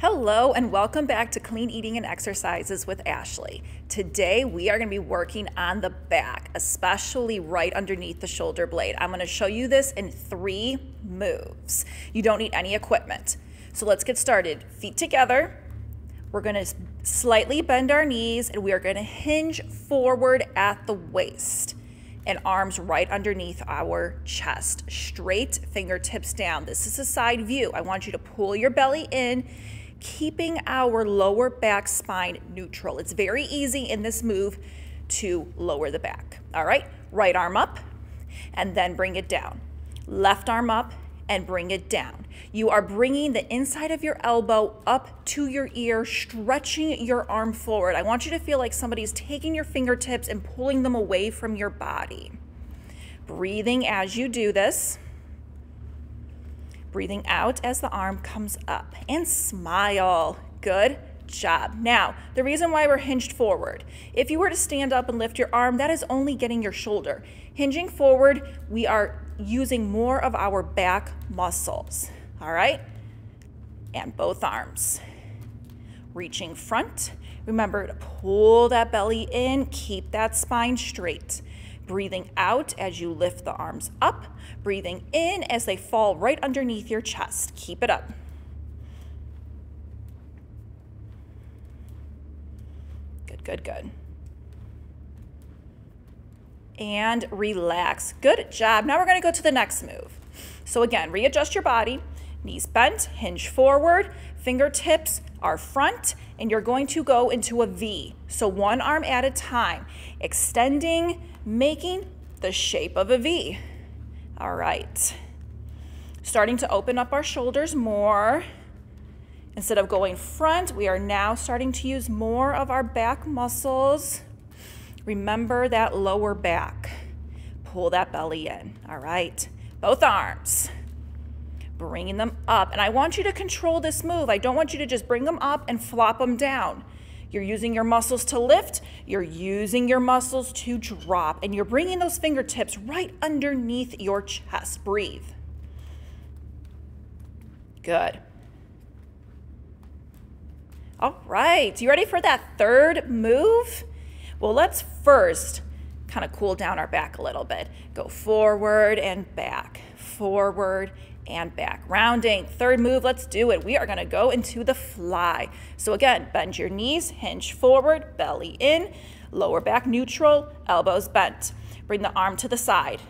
Hello and welcome back to Clean Eating and Exercises with Ashley. Today we are going to be working on the back, especially right underneath the shoulder blade. I'm going to show you this in three moves. You don't need any equipment. So let's get started. Feet together. We're going to slightly bend our knees and we are going to hinge forward at the waist and arms right underneath our chest. Straight fingertips down. This is a side view. I want you to pull your belly in keeping our lower back spine neutral. It's very easy in this move to lower the back. All right, right arm up and then bring it down. Left arm up and bring it down. You are bringing the inside of your elbow up to your ear, stretching your arm forward. I want you to feel like somebody's taking your fingertips and pulling them away from your body. Breathing as you do this. Breathing out as the arm comes up and smile. Good job. Now, the reason why we're hinged forward, if you were to stand up and lift your arm, that is only getting your shoulder. Hinging forward, we are using more of our back muscles, all right? And both arms. Reaching front. Remember to pull that belly in, keep that spine straight. Breathing out as you lift the arms up. Breathing in as they fall right underneath your chest. Keep it up. Good, good, good. And relax. Good job. Now we're going to go to the next move. So again, readjust your body. Knees bent, hinge forward, fingertips are front, and you're going to go into a V. So one arm at a time, extending, making the shape of a V. All right. Starting to open up our shoulders more. Instead of going front, we are now starting to use more of our back muscles. Remember that lower back. Pull that belly in. All right. Both arms bringing them up. And I want you to control this move. I don't want you to just bring them up and flop them down. You're using your muscles to lift, you're using your muscles to drop, and you're bringing those fingertips right underneath your chest. Breathe. Good. All right, you ready for that third move? Well, let's first kind of cool down our back a little bit. Go forward and back, forward and back. Rounding, third move, let's do it. We are gonna go into the fly. So again, bend your knees, hinge forward, belly in, lower back neutral, elbows bent. Bring the arm to the side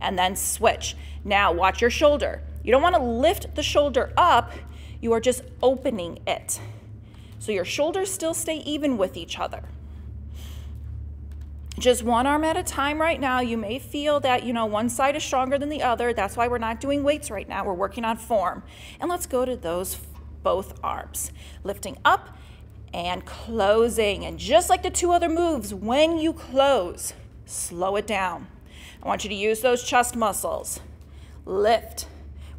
and then switch. Now watch your shoulder. You don't wanna lift the shoulder up, you are just opening it. So your shoulders still stay even with each other just one arm at a time right now. You may feel that, you know, one side is stronger than the other. That's why we're not doing weights right now. We're working on form. And let's go to those both arms. Lifting up and closing. And just like the two other moves, when you close, slow it down. I want you to use those chest muscles. Lift.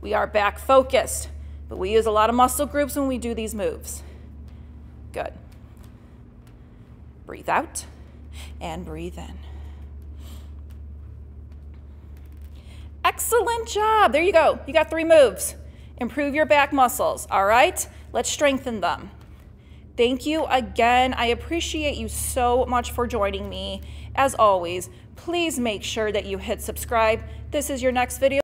We are back focused, but we use a lot of muscle groups when we do these moves. Good. Breathe out and breathe in. Excellent job. There you go. You got three moves. Improve your back muscles. All right, let's strengthen them. Thank you again. I appreciate you so much for joining me. As always, please make sure that you hit subscribe. This is your next video.